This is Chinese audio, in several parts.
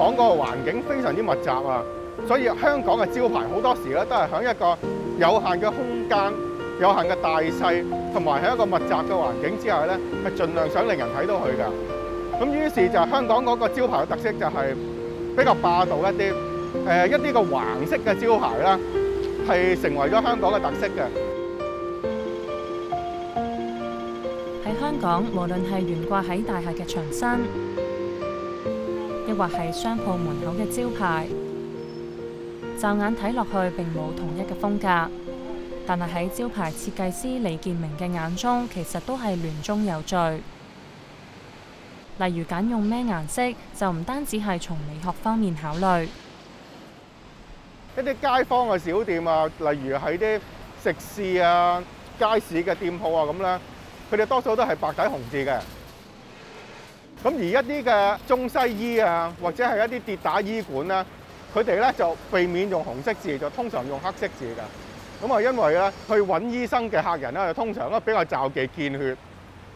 港嗰個環境非常之密集啊，所以香港嘅招牌好多時咧都係喺一個有限嘅空間、有限嘅大細，同埋喺一個密集嘅環境之下咧，係盡量想令人睇到佢㗎。咁於是就香港嗰個招牌嘅特色就係比較霸道一啲，誒一啲個橫式嘅招牌啦，係成為咗香港嘅特色嘅。喺香港，無論係懸掛喺大廈嘅牆身，抑或係商鋪門口嘅招牌，骤眼睇落去並冇同一嘅風格，但係喺招牌設計師李建明嘅眼中，其實都係亂中有序。例如揀用咩顏色，就唔單止係從美學方面考慮。一啲街坊嘅小店啊，例如喺啲食肆啊、街市嘅店鋪啊咁咧，佢哋多數都係白底紅字嘅。咁而一啲嘅中西醫啊，或者係一啲跌打醫館啦，佢哋咧就避免用紅色字，就通常用黑色字嘅。咁啊，因為咧去揾醫生嘅客人咧，就通常都比較罩忌見血，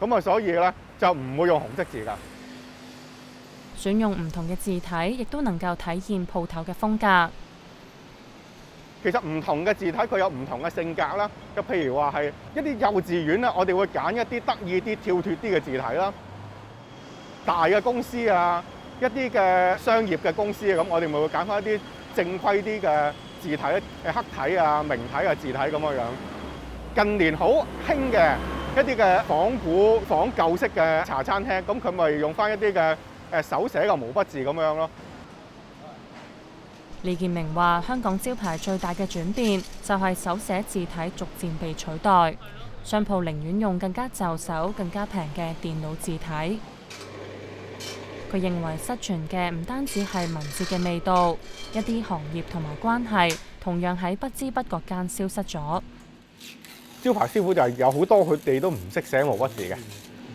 咁啊，所以咧就唔會用紅色字㗎。選用唔同嘅字體，亦都能夠體現鋪頭嘅風格。其實唔同嘅字體佢有唔同嘅性格啦。就譬如話係一啲幼稚園啦，我哋會揀一啲得意啲、跳脱啲嘅字體啦。大嘅公司啊，一啲嘅商業嘅公司啊，咁我哋咪會揀翻一啲正規啲嘅字體，誒黑體啊、明體嘅字體咁樣樣。近年好興嘅一啲嘅仿古、仿舊式嘅茶餐廳，咁佢咪用翻一啲嘅誒手寫嘅毛筆字咁樣咯。李建明話：香港招牌最大嘅轉變就係手寫字體逐漸被取代，商鋪寧願用更加就手、更加平嘅電腦字體。佢認為失傳嘅唔單止係文字嘅味道，一啲行業同埋關係同樣喺不知不覺間消失咗。招牌師傅就係有好多佢哋都唔識寫毛筆字嘅，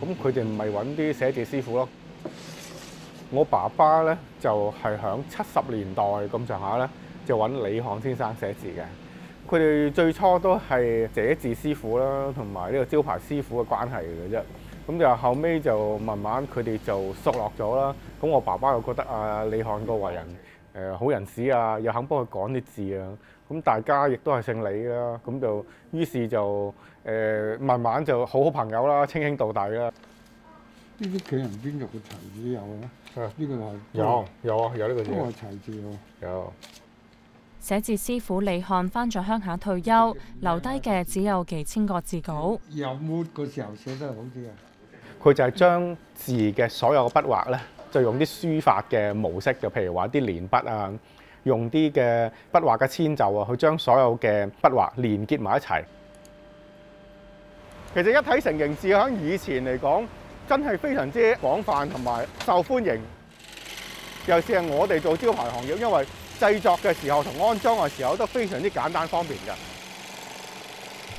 咁佢哋咪揾啲寫字師傅咯。我爸爸咧就係響七十年代咁上下咧，就揾李漢先生寫字嘅。佢哋最初都係寫字師傅啦，同埋呢個招牌師傅嘅關係嘅啫。咁就後尾就慢慢佢哋就熟落咗啦。咁我爸爸又覺得啊，李漢個為人誒好人士啊，又肯幫佢講啲字啊。咁大家亦都係姓李啦，咁就於是就誒慢慢就好好朋友啦，稱兄道弟啦。呢啲企人邊度嘅齊字有嘅咩？啊呢個係有有啊，有呢個字都係齊字喎。有。寫字師傅李漢翻咗鄉下退休，留低嘅只有幾千個字稿。有冇個時候寫得好啲啊！佢就係將字嘅所有筆畫咧，就用啲書法嘅模式，就譬如話啲連筆啊，用啲嘅筆畫嘅遷就啊，去將所有嘅筆畫連結埋一齊。其實一體成型字喺以前嚟講，真係非常之廣泛同埋受歡迎。尤其是係我哋做招牌行業，因為製作嘅時候同安裝嘅時候都非常之簡單方便嘅。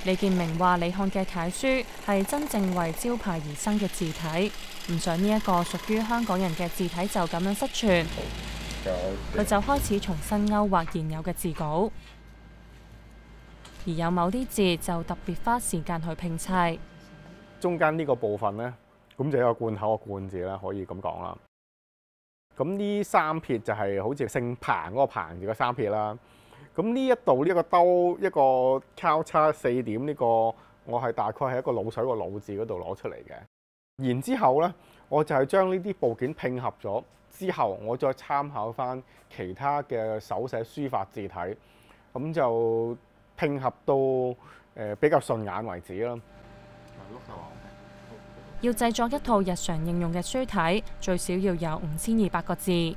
李建明話：李汉嘅楷書係真正為招牌而生嘅字體，唔想呢一個屬於香港人嘅字體就咁樣失傳。佢就開始重新勾畫現有嘅字稿，而有某啲字就特別花時間去拼砌。中間呢個部分咧，咁就有一個罐口嘅罐字啦，可以咁講啦。咁呢三撇就係好似姓彭嗰個彭字嘅三撇啦。咁呢一度呢一個兜一個交叉四點呢個，我係大概係一個滷水個滷字嗰度攞出嚟嘅。然之後呢，我就係將呢啲部件拼合咗之後，我再參考翻其他嘅手寫書法字體，咁就拼合到誒比較順眼為止啦。要製作一套日常應用嘅書體，最少要有五千二百個字。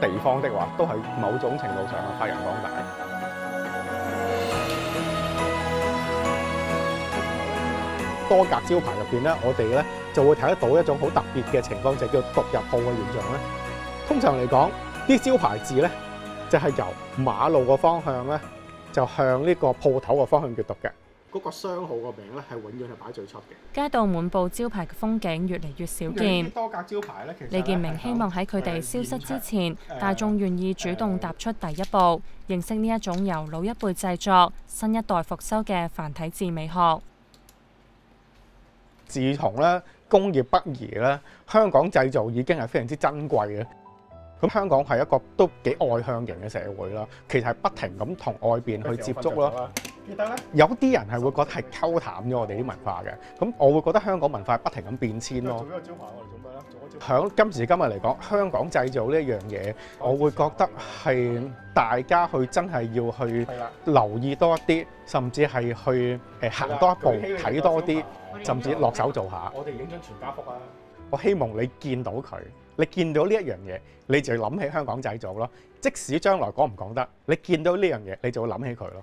地方的話，都係某種程度上嘅發揚光大。多格招牌入邊咧，我哋咧就會睇得到一種好特別嘅情況，就叫獨入鋪嘅現象咧。通常嚟講，啲招牌字咧就係由馬路個方向咧，就向呢個鋪頭個方向閱讀嘅。嗰個商號個名咧係永遠係擺最出嘅。街道滿佈招牌嘅風景越嚟越少見。多格招牌咧，其實李建明希望喺佢哋消失之前，大眾願意主動踏出第一步，認識呢一種由老一輩製作、新一代復修嘅繁體字美學。自從咧工業北移咧，香港製造已經係非常之珍貴嘅。咁香港係一個都幾外向型嘅社會啦，其實係不停咁同外邊去接觸咯。記得咧，有啲人係會覺得係溝淡咗我哋啲文化嘅。咁我會覺得香港文化不停咁變遷咯。做呢個招牌，我哋做咩咧？做咗招。響今時今日嚟講，香港製造呢一樣嘢，我會覺得係大家去真係要去留意多一啲，甚至係去誒行多一步，睇多啲，甚至落手做下。我哋影張全家福啊！我希望你見到佢，你見到呢一樣嘢，你就諗起香港製造咯。即使將來講唔講得，你見到呢樣嘢，你就會諗起佢咯。